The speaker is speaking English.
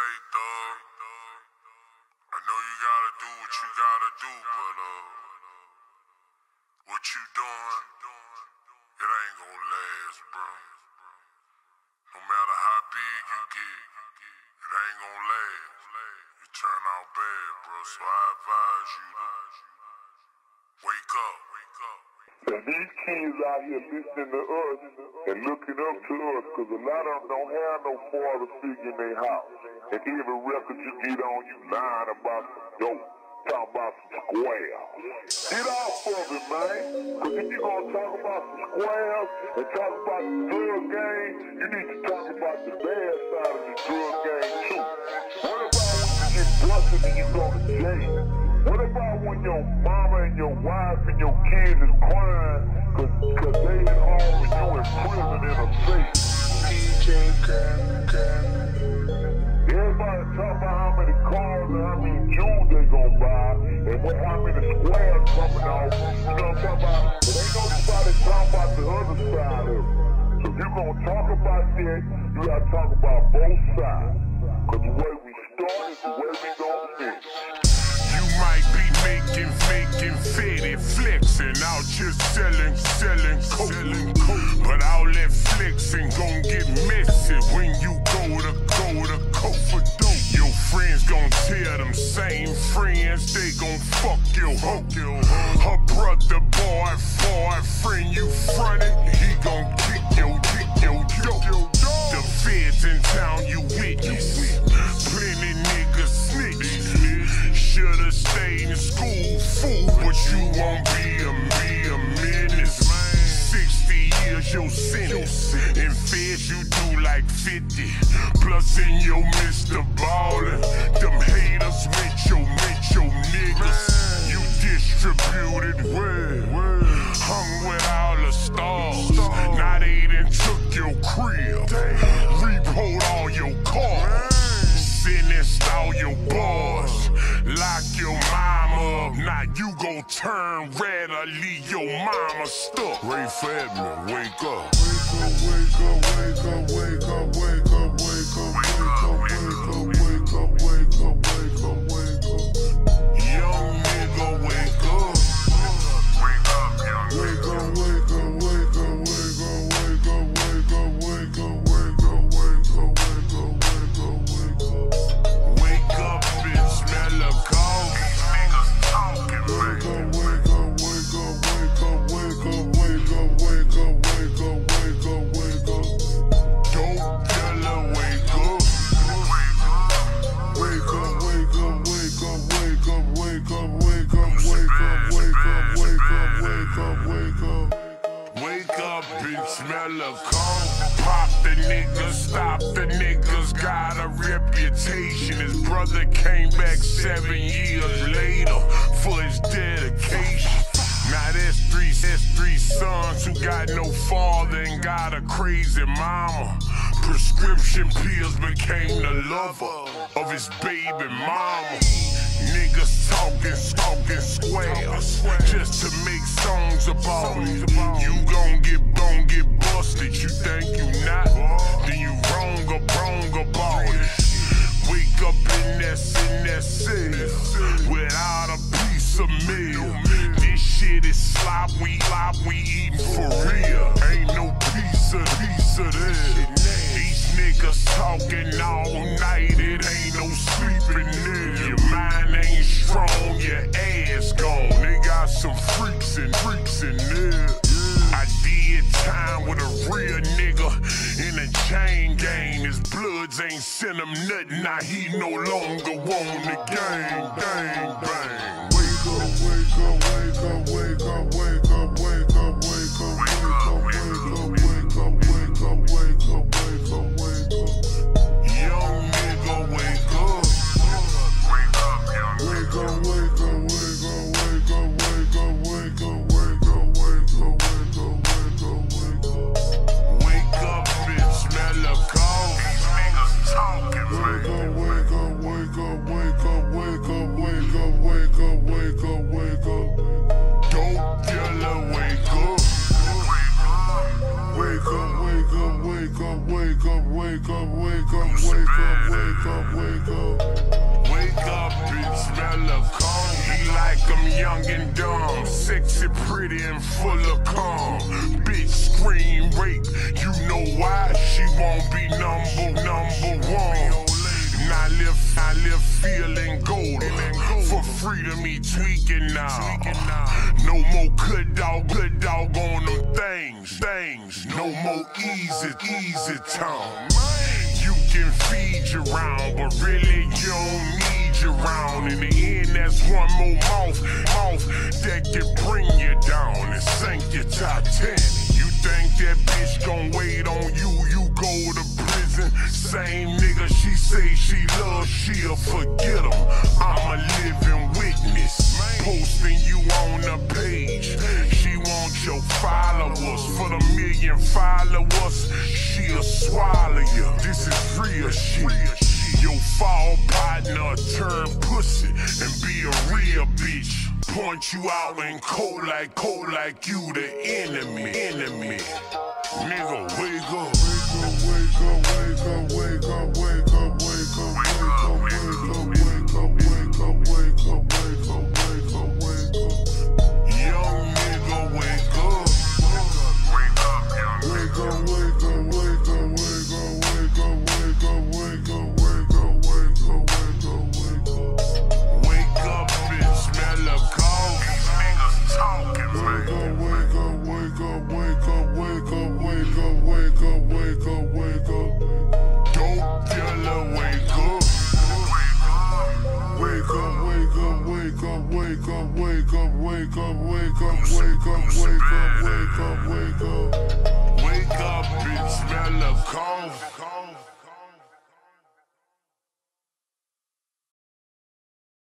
say, thug. I know you gotta do what you gotta do, but uh, what you doing, it ain't gonna last, bro. No matter how big you get, it ain't gonna last. You turn out bad, bro. So I advise you to wake up. Wake up. And these kids out here listening to us and looking up to us because a lot of them don't have no father figure in their house. And every record you get on, you lying about some dope, talking about some squares. Get off of it, man. Because if you're going to talk about some squares and talk about the drug game, you need to talk about the bad side of the drug game, too. What about when you get busted and you go to jail? When your mama and your wife and your kids is crying cause, they at home and you in prison in a safe? Everybody talk about how many cars and how many jewels they gonna buy and what, how many squares coming out. You know what I'm talking about? But ain't nobody talk about the other side of it. So if you gonna talk about that, you gotta talk about both sides. Just selling, selling coke. But all that flexing gon' sentence. In feds you do like 50. Plus in your Mr. Ballin', them haters with your with your niggas. You distributed well. Hung with all the stars. Now they done took your crib. Repoed all your cars. Sentenced all your boys. Lock your mama up. Now you gon' turn red leave your mama stuck. Ray Fedman, wake up. Wake up, wake up, wake up, wake up, wake up, wake up, stop the niggas. Got a reputation. His brother came back seven years later for his dedication. Now there's three, there's three sons who got no father and got a crazy mama. Prescription pills became the lover of his baby mama. Niggas talking, talking squares just to make songs about it. You gon' get, gon' get busted. You think you not? Niggas talking all night, it ain't no sleeping there. Your mind ain't strong, your ass gone. They got some freaks and freaks in there. I did time with a real nigga in a chain gang. His bloods ain't sent him nothing, now he no longer want the gang. Gang, bang. Wake up, wake up, wake up, wake up, wake up, young and dumb, sexy, pretty, and full of calm. Bitch scream rape, you know why she won't be number number one. I live, I live feeling golden. For freedom, he tweaking now. No more good dog, good dog on them things, things. No more easy, easy tongue. You can feed your round, but really that's one more mouth, mouth that can bring you down and sink your Titanic. You think that bitch gon' wait on you? You go to prison. Same nigga she say she love, she'll forget him. I'm a living witness. Posting you on the page. She want your followers. For the million followers, she'll swallow you. This is real shit. Your fall partner turn pussy and Point you out and cold like cold like you the enemy. Enemy. Nigga, wake up. Wake up, wake up, wake up, wake up, wake up, wake up, wake up, wake up, wake up, wake up, wake up. Wake up and smell a cold.